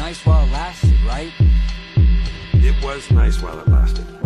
nice while it lasted, right? It was nice while it lasted.